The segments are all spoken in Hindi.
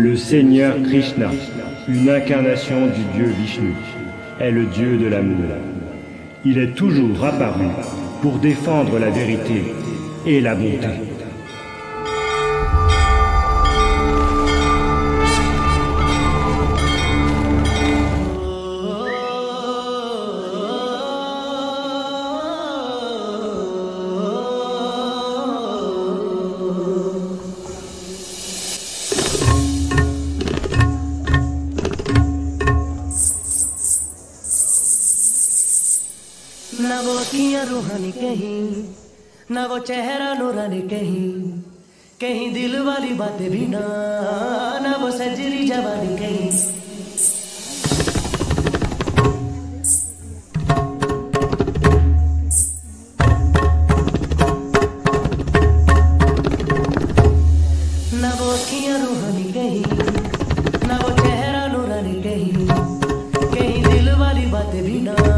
Le Seigneur Krishna, une incarnation du Dieu Vishnu, est le Dieu de l'amour. Il est toujours apparu pour défendre la vérité et la bonté. ना वो अखियाँ रूहानी कहीं, ना वो चेहरा नूरानी कहीं कहीं दिल वाली बातें भी ना ना वो सजरी जवानी कहीं। ना वो अखियाँ रूहानी कहीं, ना वो चेहरा नूरानी कहीं कहीं दिल वाली बातें भी ना।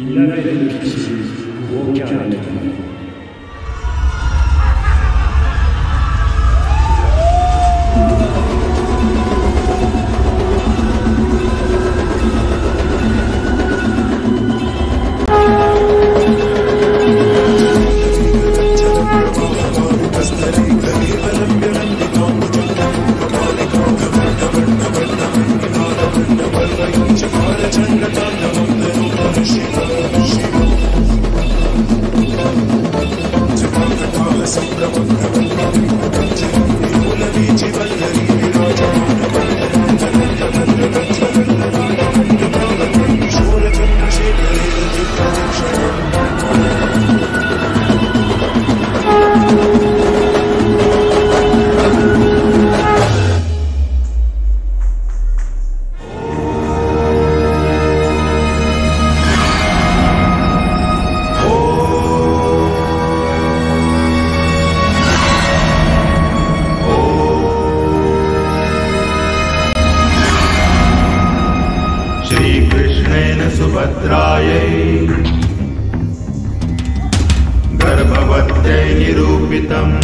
Il n'avait de pitié pour aucun सुभद्रायै गर्भवत्यै निरूपितम्।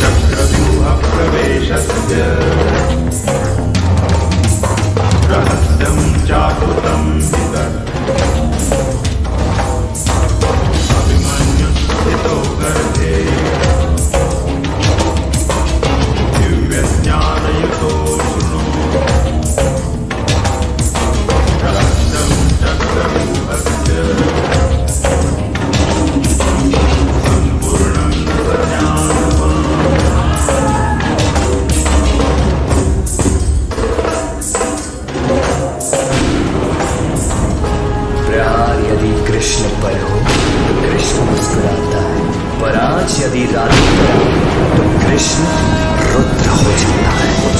चक्रव्यूहप्रवेशस्य Krishna पर हो तो कृष्ण मुस्कुराता है। पर आज यदि राधे पर तो कृष्ण रुद्र हो जाता है।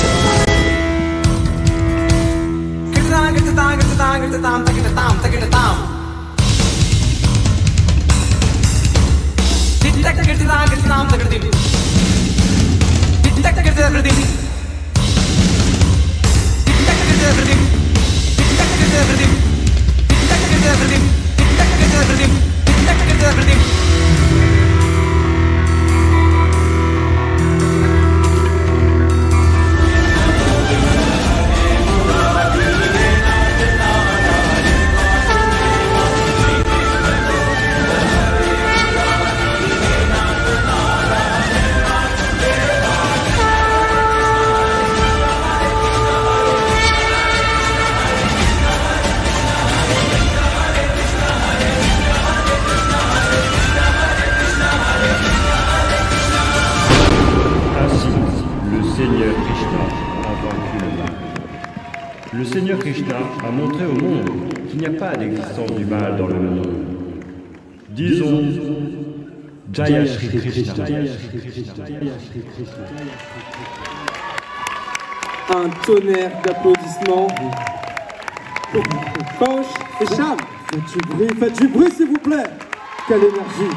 Le Seigneur Krishna a montré au monde qu'il n'y a pas d'existence du mal dans le monde. Disons Jaya Shri Krishna. Un tonnerre d'applaudissements pour Panche et Cham. Du bruit, faites du bruit s'il vous plaît. Quelle énergie